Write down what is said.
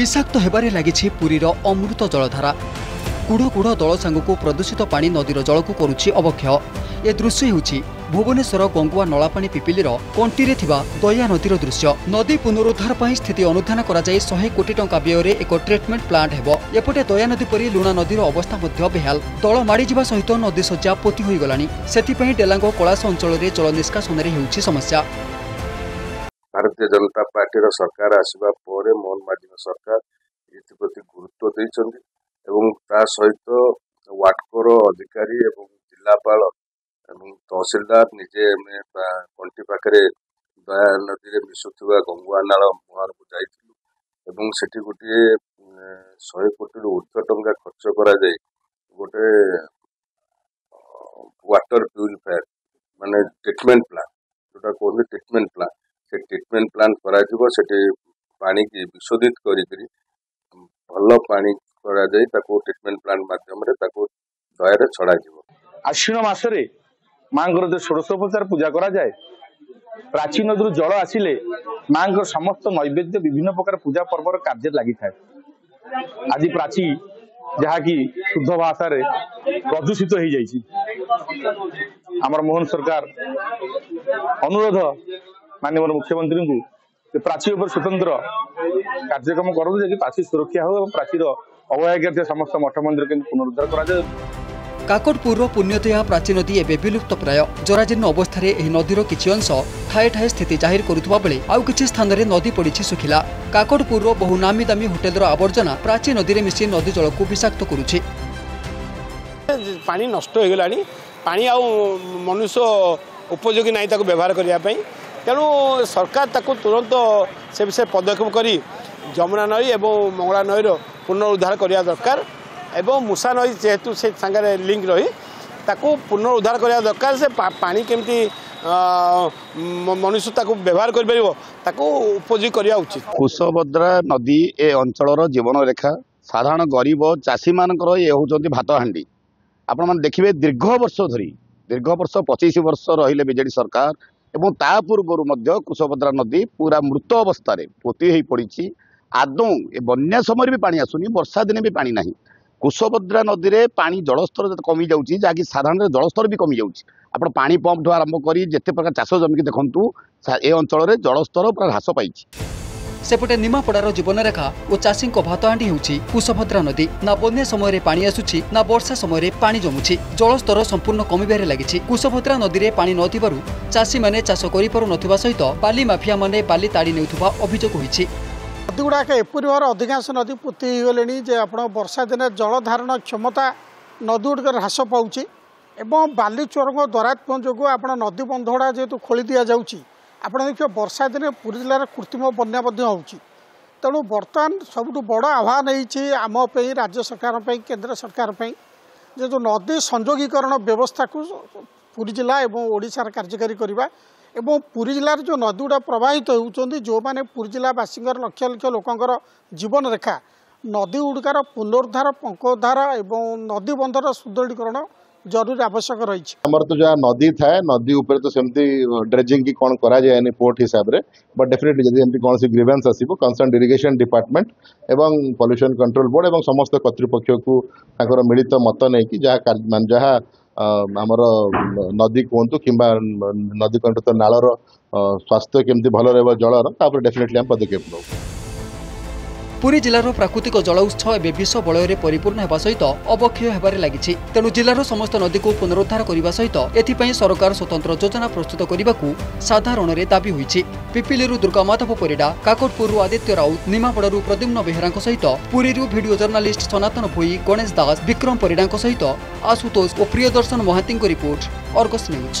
ବିଷାକ୍ତ ହେବାରେ ଲାଗିଛି ପୁରୀର ଅମୃତ ଜଳଧାରା। କୁଢ଼ କୁଢ଼ ଦଳ ସାଙ୍ଗକୁ ପ୍ରଦୂଷିତ ପାଣି ନଦୀର ଜଳକୁ କରୁଛି ଅବକ୍ଷୟ। ଏ ଦୃଶ୍ୟ ହେଉଛି ଭୁବନେଶ୍ୱର ଗଙ୍ଗୁଆ ନଳାପାଣି ପିପିଲିର କଣ୍ଟିରେ ଥିବା ଦୟା ନଦୀର ଦୃଶ୍ୟ। ନଦୀ ପୁନରୁଦ୍ଧାର ପାଇଁ ସ୍ଥିତି ଅନୁଧ୍ୟାନ କରାଯାଇ ଶହେ କୋଟି ଟଙ୍କା ବ୍ୟୟରେ ଏକ ଟ୍ରିଟମେଣ୍ଟ ପ୍ଲାଣ୍ଟ ହେବ। ଏପଟେ ଦୟା ନଦୀ ପରି ଲୁଣା ନଦୀର ଅବସ୍ଥା ମଧ୍ୟ ବେହାଲ। ଦଳ ମାଡ଼ିଯିବା ସହିତ ନଦୀ ଶଯ୍ୟା ପୋତି ହୋଇଗଲାଣି। ସେଥିପାଇଁ ଡେଲାଙ୍ଗ କଳାସ ଅଞ୍ଚଳରେ ଜଳ ନିଷ୍କାସନରେ ହେଉଛି ସମସ୍ୟା। ଭାରତୀୟ ଜନତା ପାର୍ଟିର ସରକାର ଆସିବା ପରେ ମୋହନ ମାଝୀଙ୍କ ସରକାର ଏଥିପ୍ରତି ଗୁରୁତ୍ୱ ଦେଇଛନ୍ତି ଏବଂ ତା ସହିତ ୱାଟକୋର ଅଧିକାରୀ ଏବଂ ଜିଲ୍ଲାପାଳ ଏବଂ ତହସିଲଦାର ନିଜେ ଆମେ ବା- କଣ୍ଟି ପାଖରେ ଦୟା ନଦୀରେ ମିଶୁଥିବା ଗଙ୍ଗୁଆ ନାଳ ମୁହାଁକୁ ଯାଇଥିଲୁ ଏବଂ ସେଠି ଗୋଟିଏ ଉଁ, ଶହେ କୋଟିରୁ ଉର୍ଦ୍ଧ୍ୱ ଟଙ୍କା ଖର୍ଚ୍ଚ କରାଯାଇ ଗୋଟେ ୱାଟର ପ୍ୟୁରିଫାୟାର ମାନେ ଟ୍ରିଟମେଣ୍ଟ ପ୍ଲାଣ୍ଟ ଯୋଉଟା କୁହନ୍ତି ଟ୍ରିଟମେଣ୍ଟ ପ୍ଲାଣ୍ଟ ସେ ଟ୍ରିଟମେଣ୍ଟ ପ୍ଲାଣ୍ଟ କରାଯିବ ସେଠି ପାଣିକି ବିଶୋଧିତ କରିକିରି ଭଲ ପାଣି କରାଯାଇ ତାକୁ ଟ୍ରିଟମେଣ୍ଟ ପ୍ଲାଣ୍ଟ ମାଧ୍ୟମରେ ତାକୁ ଦୟାରେ ଛଡ଼ାଯିବ। ଆଶ୍ୱିନ ମାସରେ ମାଙ୍କର ଯେ ଷୋଡ଼ଶୋପଚାର ପୂଜା କରାଯାଏ ପ୍ରାଚୀନ ନଦୀରୁ ଜଳ ଆସିଲେ ମାଙ୍କର ସମସ୍ତ ନୈବେଦ୍ୟ ବିଭିନ୍ନ ପ୍ରକାର ପୂଜା ପର୍ବର କାର୍ଯ୍ୟରେ ଲାଗିଥାଏ। ଆଜି ପ୍ରାଚୀ ଯାହାକି ଶୁଦ୍ଧ ଭାଷାରେ ପ୍ରଦୂଷିତ ହେଇଯାଇଛି। ଆମର ମୋହନ ସରକାର ଅନୁରୋଧ ମାନ୍ୟବର ମୁଖ୍ୟମନ୍ତ୍ରୀଙ୍କୁ ଯେ ପ୍ରାଚୀ ଉପରେ ସ୍ୱତନ୍ତ୍ର କାର୍ଯ୍ୟକ୍ରମ କରନ୍ତୁ ଯେ କି ପ୍ରାଚୀ ସୁରକ୍ଷା ହେଉ ଏବଂ ପ୍ରାଚୀର ଅବହେଳିତ ଥିବା ସମସ୍ତ ମଠ ମନ୍ଦିର କେମିତି ପୁନରୁଦ୍ଧାର କରାଯାଉ କାକଟପୁରର ପୁଣ୍ୟତୟା ପ୍ରାଚୀ ନଦୀ ଏବେ ବିଲୁପ୍ତ ପ୍ରାୟ ଜରାଜୀର୍ଣ୍ଣ ଅବସ୍ଥାରେ ଏହି ନଦୀର କିଛି ଅଂଶ ଠାଏ ଠାଏ ସ୍ଥିତି ଜାହିର କରୁଥିବା ବେଳେ ଆଉ କିଛି ସ୍ଥାନରେ ନଦୀ ପଡ଼ିଛି ଶୁଖିଲା କାକଟପୁରର ବହୁ ନାମୀ ଦାମୀ ହୋଟେଲର ଆବର୍ଜନା ପ୍ରାଚୀ ନଦୀରେ ମିଶି ନଦୀ ଜଳକୁ ବିଷାକ୍ତ କରୁଛି। ପାଣି ନଷ୍ଟ ହୋଇଗଲାଣି। ପାଣି ଆଉ ମନୁଷ୍ୟ ଉପଯୋଗୀ ନାହିଁ ତାକୁ ବ୍ୟବହାର କରିବା ପାଇଁ। ତେଣୁ ସରକାର ତାକୁ ତୁରନ୍ତ ସେ ବିଷୟରେ ପଦକ୍ଷେପ କରି ଯମୁନା ନଈ ଏବଂ ମଙ୍ଗଳା ନଈର ପୁନରୁଦ୍ଧାର କରିବା ଦରକାର ଏବଂ ମୂଷା ନଈ ଯେହେତୁ ସେ ସାଙ୍ଗରେ ଲିଙ୍କ ରହି ତାକୁ ପୁନରୁଦ୍ଧାର କରିବା ଦରକାର ସେ ପା- ପାଣି କେମିତି ଅ, ମ- ମନୁଷ୍ୟ ତାକୁ ବ୍ୟବହାର କରିପାରିବ ତାକୁ ଉପଯୋଗୀ କରିବା ଉଚିତ। କୁଶଭଦ୍ରା ନଦୀ ଏ ଅଞ୍ଚଳର ଜୀବନରେଖା। ସାଧାରଣ ଗରିବ ଚାଷୀମାନଙ୍କର ଏ ହେଉଛନ୍ତି ଭାତ ହାଣ୍ଡି ଆପଣମାନେ ଦେଖିବେ ଦୀର୍ଘ ବର୍ଷ ଧରି ଦୀର୍ଘ ବର୍ଷ ପଚିଶ ବର୍ଷ ରହିଲେ ବିଜେଡି ସରକାର ଏବଂ ତା ପୂର୍ବରୁ ମଧ୍ୟ କୁଶଭଦ୍ରା ନଦୀ ପୁରା ମୃତ ଅବସ୍ଥାରେ ପୋତି ହୋଇ ପଡ଼ିଛି। ଆଦୌ ଏ ବନ୍ୟା ସମୟରେ ବି ପାଣି ଆସୁନି ବର୍ଷା ଦିନେ ବି ପାଣି ନାହିଁ। କୁଶଭଦ୍ରା ନଦୀରେ ପାଣି ଜଳସ୍ତର ଯେତେ କମି ଯାଉଛି ଯାହାକି ସାଧାରଣରେ ଜଳସ୍ତର ବି କମି ଯାଉଛି। ଆପଣ ପାଣି ପମ୍ପଠୁ ଆରମ୍ଭ କରି ଯେତେ ପ୍ରକାର ଚାଷ ଜମିକି ଦେଖନ୍ତୁ ଏ ଅଞ୍ଚଳରେ ଜଳସ୍ତର ପୁରା ହ୍ରାସ ପାଇଛି। ସେପଟେ ନିମାପଡ଼ାର ଜୀବନରେଖା ଓ ଚାଷୀଙ୍କ ଭାତହାଣ୍ଡି ହେଉଛି କୁଶଭଦ୍ରା ନଦୀ। ନା ବନ୍ୟା ସମୟରେ ପାଣି ଆସୁଛି ନା ବର୍ଷା ସମୟରେ ପାଣି ଜମୁଛି। ଜଳସ୍ତର ସମ୍ପୂର୍ଣ୍ଣ କମିବାରେ ଲାଗିଛି। କୁଶଭଦ୍ରା ନଦୀରେ ପାଣି ନଥିବାରୁ ଚାଷୀମାନେ ଚାଷ କରିପାରୁନଥିବା ସହିତ ବାଲି ମାଫିଆମାନେ ବାଲି ତାଡ଼ି ନେଉଥିବା ଅଭିଯୋଗ ହୋଇଛି। ନଦୀ ଗୁଡ଼ାକ ଏପରି ଭାବରେ ଅଧିକାଂଶ ନଦୀ ପୋତି ହୋଇଗଲେଣି ଯେ ଆପଣ ବର୍ଷା ଦିନେ ଜଳ ଧାରଣ କ୍ଷମତା ନଦୀ ଗୁଡ଼ିକରେ ହ୍ରାସ ପାଉଛି ଏବଂ ବାଲି ଚୋରଙ୍କ ଦରାତ୍ମ ଯୋଗୁଁ ଆପଣ ନଦୀ ବନ୍ଧ ଗୁଡ଼ା ଯେହେତୁ ଖୋଳି ଦିଆଯାଉଛି ଆପଣ ଦେଖିବେ ବର୍ଷା ଦିନେ ପୁରୀ ଜିଲ୍ଲାରେ କୃତ୍ରିମ ବନ୍ୟା ମଧ୍ୟ ହେଉଛି। ତେଣୁ ବର୍ତ୍ତମାନ ସବୁଠୁ ବଡ଼ ଆହ୍ୱାନ ହେଇଛି ଆମ ପାଇଁ ରାଜ୍ୟ ସରକାର ପାଇଁ କେନ୍ଦ୍ର ସରକାର ପାଇଁ ଯେ ଯେଉଁ ନଦୀ ସଂଯୋଗୀକରଣ ବ୍ୟବସ୍ଥାକୁ ପୁରୀ ଜିଲ୍ଲା ଏବଂ ଓଡ଼ିଶାରେ କାର୍ଯ୍ୟକାରୀ କରିବା ଏବଂ ପୁରୀ ଜିଲ୍ଲାରେ ଯେଉଁ ନଦୀ ଗୁଡ଼ା ପ୍ରବାହିତ ହେଉଛନ୍ତି ଯେଉଁମାନେ ପୁରୀ ଜିଲ୍ଲାବାସୀଙ୍କର ଲକ୍ଷ ଲକ୍ଷ ଲୋକଙ୍କର ଜୀବନରେଖା ନଦୀ ଗୁଡ଼ିକର ପୁନରୁଦ୍ଧାର ପଙ୍କୋଦ୍ଧାର ଏବଂ ନଦୀ ବନ୍ଧର ସୁଦୃଢ଼ୀକରଣ ଜରୁରୀ ଆବଶ୍ୟକ ରହିଛି ଆମର ତ ଯାହା ନଦୀ ଥାଏ ନଦୀ ଉପରେ ତ ସେମିତି ଡ୍ରେଜିଂ କି କ'ଣ କରାଯାଏନି ପୋର୍ଟ ହିସାବରେ ବଟ୍ ଡେଫିନେଟଲି ଯଦି ଏମିତି କୌଣସି ଗ୍ରିଭେନ୍ସ ଆସିବ କନସର୍ନ ଇରିଗେସନ ଡିପାର୍ଟମେଣ୍ଟ ଏବଂ ପଲ୍ୟୁସନ କଣ୍ଟ୍ରୋଲ ବୋର୍ଡ ଏବଂ ସମସ୍ତ କର୍ତ୍ତୃପକ୍ଷକୁ ତାଙ୍କର ମିଳିତ ମତ ନେଇକି ଯାହା କାର୍ଯ୍ୟ- ମାନେ ଯାହା ଅ, ଆମର ନଦୀ କୁହନ୍ତୁ କିମ୍ବା ନଦୀ କଣ୍ଠିତ ନାଳର ଅ, ସ୍ୱାସ୍ଥ୍ୟ କେମିତି ଭଲ ରହିବ ଜଳର ତାପରେ ଡେଫିନେଟଲି ଆମେ ପଦକ୍ଷେପ ନେବୁ ପୁରୀ ଜିଲ୍ଲାର ପ୍ରାକୃତିକ ଜଳ ଉତ୍ସ ଏବେ ବିଷ ବଳୟରେ ପରିପୂର୍ଣ୍ଣ ହେବା ସହିତ ଅବକ୍ଷୟ ହେବାରେ ଲାଗିଛି। ତେଣୁ ଜିଲ୍ଲାର ସମସ୍ତ ନଦୀକୁ ପୁନରୁଦ୍ଧାର କରିବା ସହିତ ଏଥିପାଇଁ ସରକାର ସ୍ୱତନ୍ତ୍ର ଯୋଜନା ପ୍ରସ୍ତୁତ କରିବାକୁ ସାଧାରଣରେ ଦାବି ହୋଇଛି। ପିପିଲିରୁ ଦୁର୍ଗାମାଧବ ପରିଡ଼ା କାକଟପୁରରୁ ଆଦିତ୍ୟ ରାଉତ ନିମାପଡ଼ାରୁ ପ୍ରଦ୍ୟୁମ୍ନ ବେହେରାଙ୍କ ସହିତ ପୁରୀରୁ ଭିଡିଓ ଜର୍ଣ୍ଣାଲିଷ୍ଟ ସନାତନ ଭୋଇ ଗଣେଶ ଦାସ ବିକ୍ରମ ପରିଡ଼ାଙ୍କ ସହିତ ଆଶୁତୋଷ ଓ ପ୍ରିୟଦର୍ଶନ ମହାନ୍ତିଙ୍କ ରିପୋର୍ଟ ଅର୍ଗସ୍ ନ୍ୟୁଜ୍।